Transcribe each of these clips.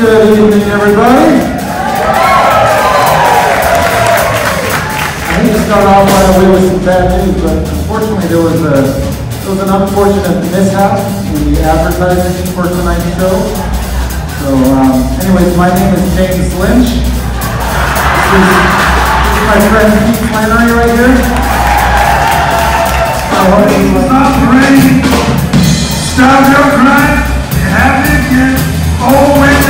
Good evening, everybody. I hate to start off right away with some bad news, but unfortunately there was a there was an unfortunate mishap in the advertising for tonight's show. So, um, anyways, my name is James Lynch. This is, this is my friend Pete Flannery right here. Stop rain. Stop your crying. You have it again. Oh, when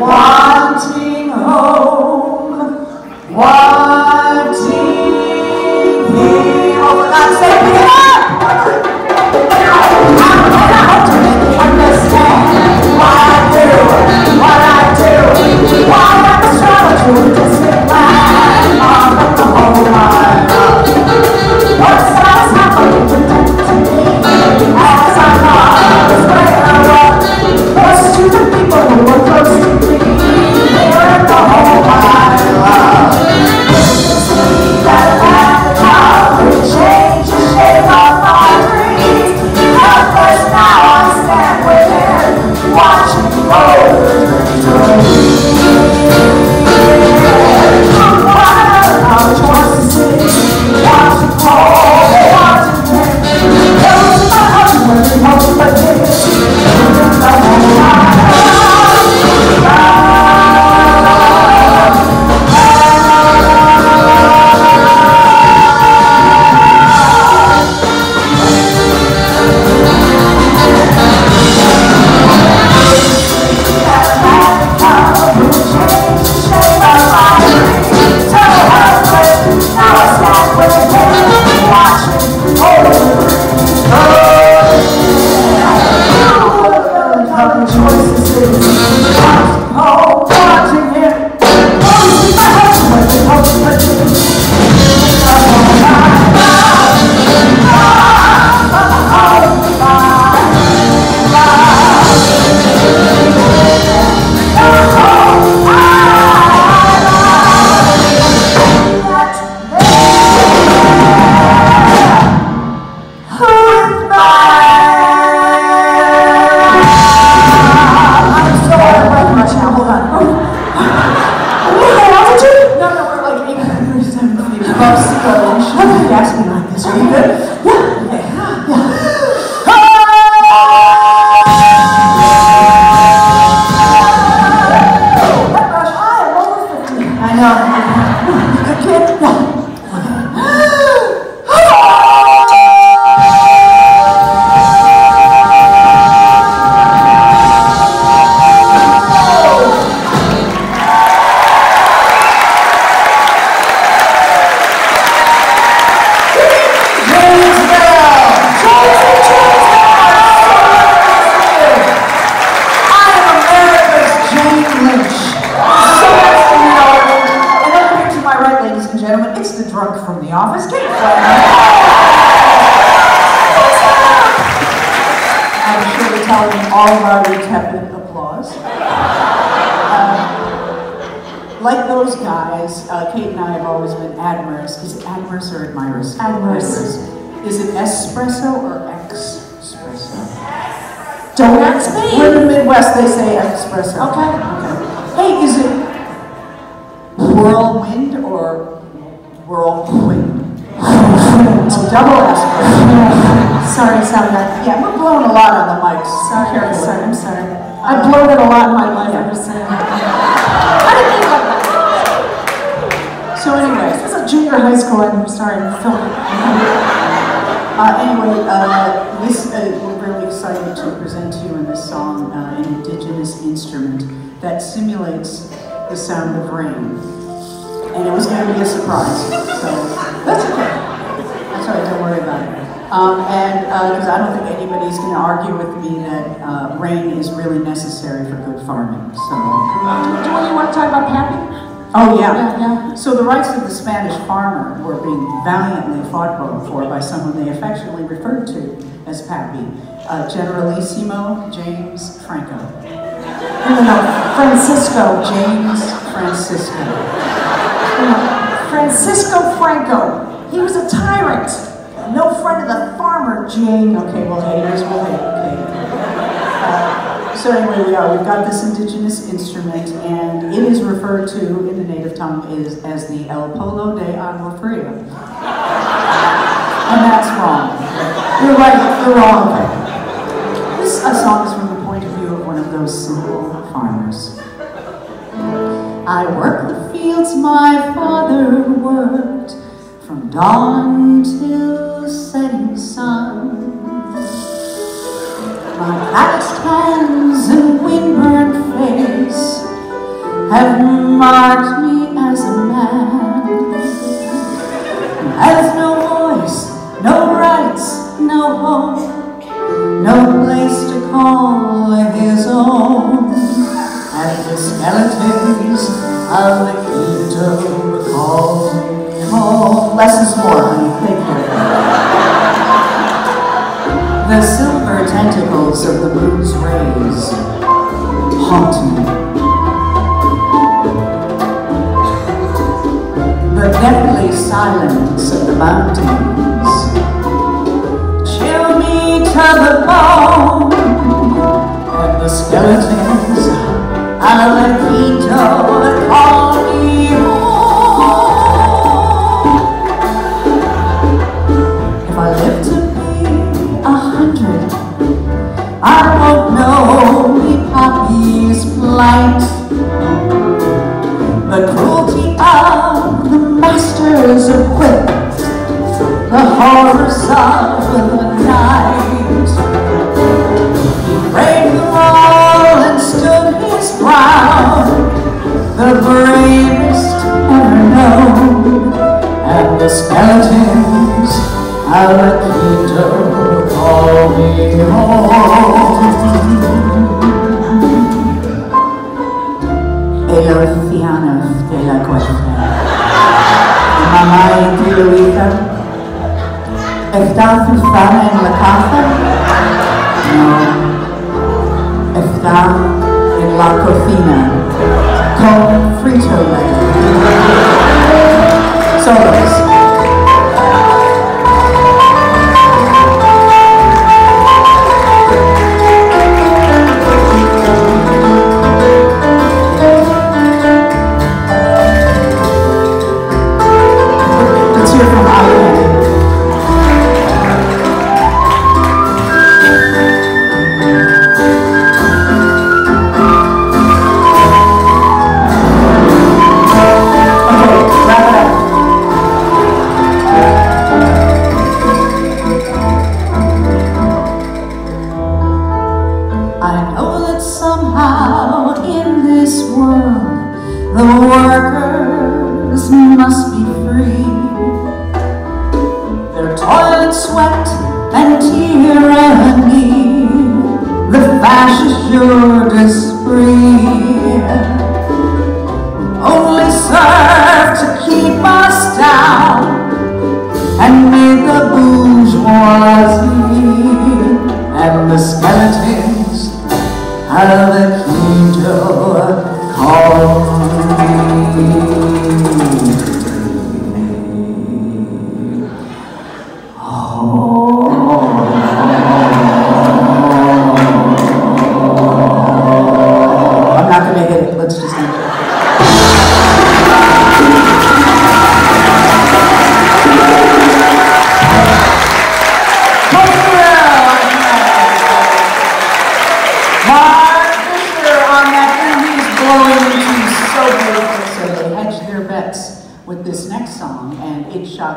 Wanting home, I the office. It I'm sure we're telling all of our tepid applause. Um, like those guys, uh, Kate and I have always been admirers. Is it admirers or admirers? Admirers. Is it espresso or espresso? Don't ask me. We're in the Midwest, they say espresso. Okay. Okay. Hey, is it whirlwind or whirlwind? Oh, double espresso. Sorry, sorry, I- Yeah, we're blowing a lot on the mics. sorry, I'm sorry, I'm sorry. I've blown it a lot in my life, I'm just saying. I didn't think of that. So anyway, This is a junior high school, I'm sorry, I'm filming. uh, anyway, uh, this, uh, we're really excited to present to you in this song uh, an indigenous instrument that simulates the sound of rain. And it was going to be a surprise, so that's okay. Right, don't worry about it. Um, and because I don't think anybody's going to argue with me that uh, rain is really necessary for good farming. So. Do you want to talk about Pappy? Oh, yeah. Yeah, yeah. So the rights of the Spanish farmer were being valiantly fought for by someone they affectionately referred to as Pappy, uh, Generalissimo James Franco. No, no, no, Francisco. James Francisco. No, Francisco Franco. He was a tyrant. No friend of the farmer, Jane. Okay, well, haters will hate, okay. Uh, so anyway, we are, we've got this indigenous instrument, and it is referred to in the native tongue is, as the El Polo de Agua Fria. And that's wrong. You're right, you're wrong. This uh, song is from the point of view of one of those simple farmers. I work the fields my father worked from dawn till setting sun. My calloused hands and windburned face have marked me as a man. Has no voice, no rights, no home, no place to call his own. And the skeletons of the home. Less is more. Thank you. The silver tentacles of the moon's rays haunt me. The deathly silence of the mountains chill me to the bone. And the skeletons of the Quito call me horrors of the night. He braved them all and stood his ground, the bravest ever known. And the skeletons of Quito call me home. ¿Está sweat and tyranny, the fascist jour d'esprit, only serve to keep us down and make the bourgeoisie and the skeletons of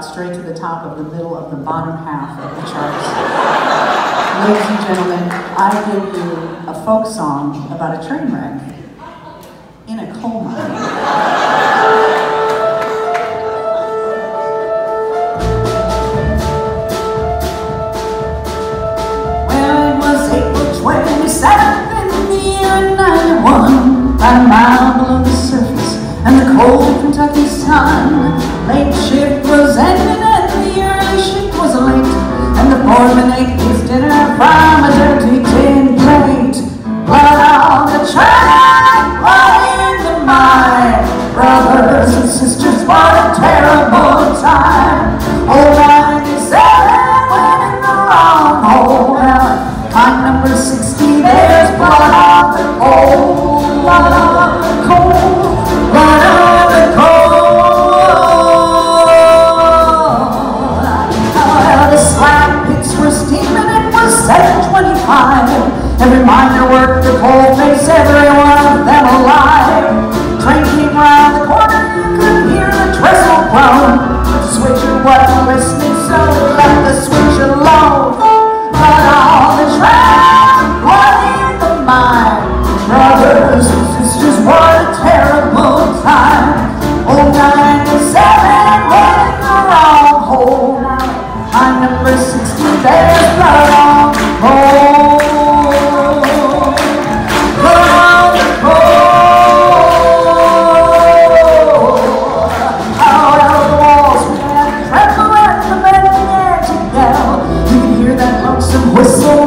straight to the top of the middle of the bottom half of the charts. Ladies and gentlemen, I give you a folk song about a train wreck in a coal mine. Well, it was April 27th in the year 91, about a mile below the surface, and the cold Kentucky sun. Late dinner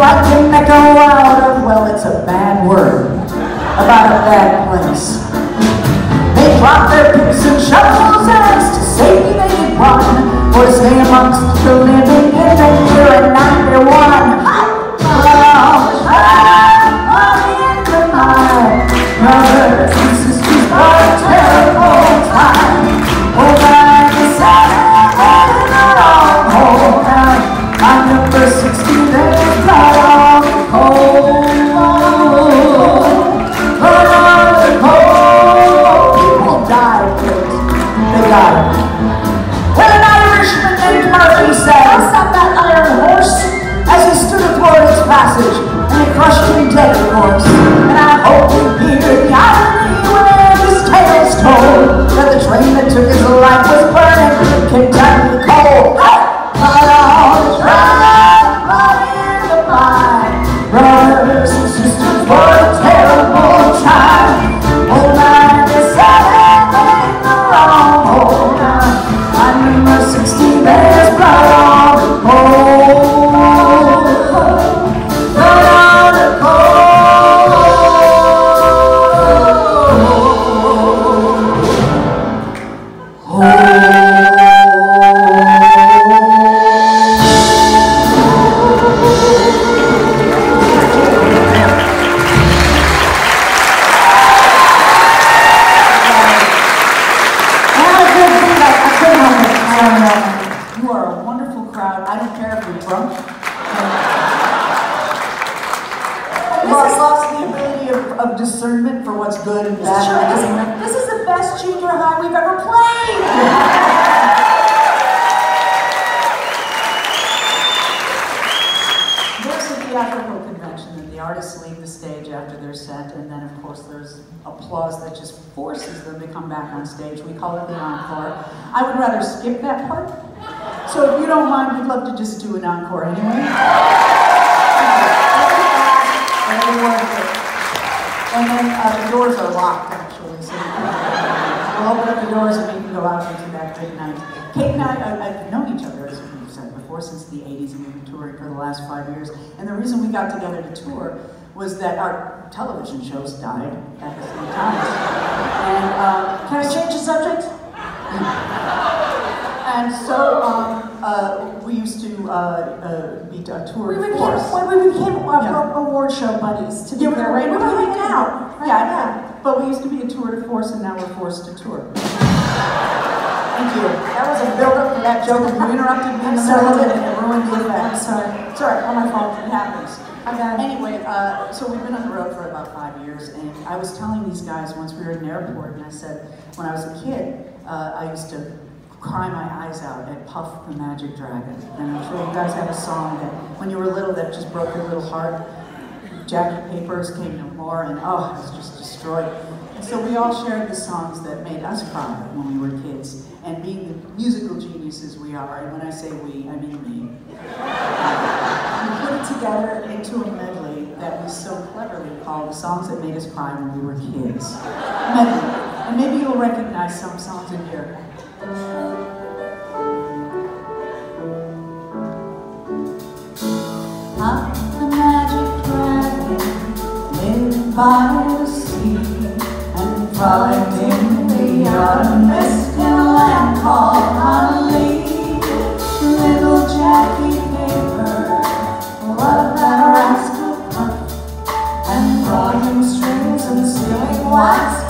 like an echo out of, well, it's a bad word about a bad place. They drop their picks and shovels as to safety they run, to stay amongst the living in the year of 91. Applause that just forces them to come back on stage. We call it the encore. I would rather skip that part. So if you don't mind, we'd love to just do an encore anyway. And then uh, the doors are locked, actually, so we'll open up the doors and we can go out into that good night. Kate and I, I, I've known each other, as we've said before, since the 80s, and we've been touring for the last five years. And the reason we got together to tour was that our television shows died at the same time. And uh, Can I change the subject? and so um, uh, we used to uh, uh, be on tour We became, when we became uh, Yeah. award show buddies. To Yeah, we were, right? We were hanging out. right? Yeah, yeah, but we used to be a tour de force and now we're forced to tour. Thank you. That was a build-up for that joke and you interrupted me in the Sorry. middle of it and ruined the effect. I'm sorry. It's all right, not my fault, it happens. Anyway, uh, so we've been on the road for about five years and I was telling these guys once we were in an airport and I said, when I was a kid, uh, I used to cry my eyes out at Puff the Magic Dragon. And I'm sure you guys have a song that, when you were little, that just broke your little heart. Jackie Papers came no more, and oh, I was just destroyed. And so we all shared the songs that made us cry when we were kids. And being the musical geniuses we are, and when I say we, I mean me, we put it together into a medley that we so cleverly called the songs that made us cry when we were kids. And maybe you'll recognize some songs in here. I'm the magic dragon, lived by the sea, and frolicked in the mist in a land called Honah Lee. Strings and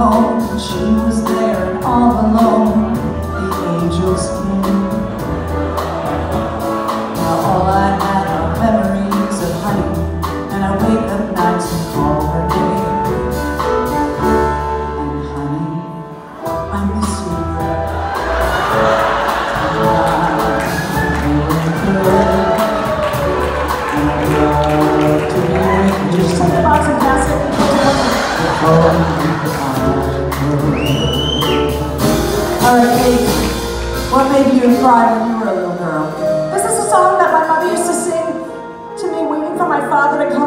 home, she was there all alone.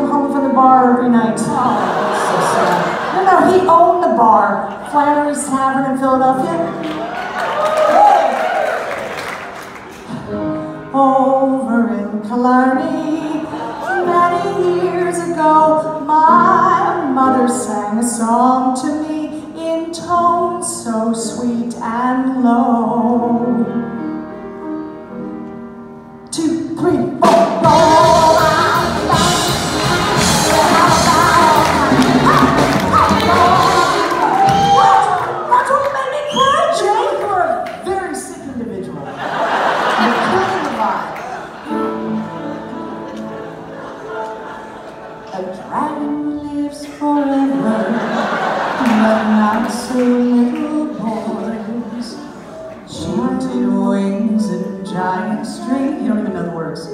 Come home from the bar every night. Oh, so sad. No, no, he owned the bar, Flannery's Tavern in Philadelphia. Over in Killarney, many years ago, my mother sang a song to me in tones so sweet and low. Adam lives forever, but not so little boys. Shorted wings and giant strength. You don't even know the words.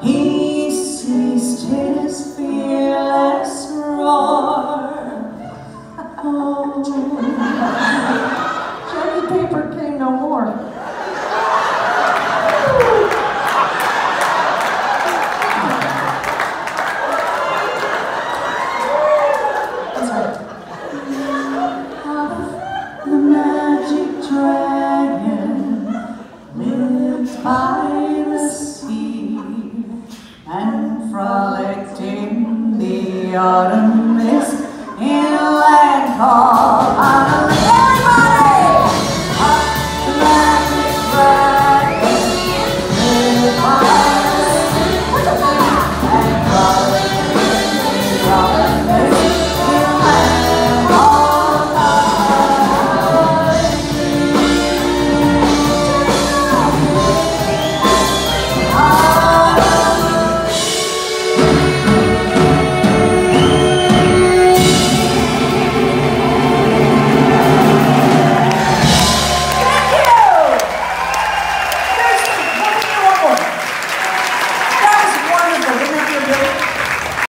He 더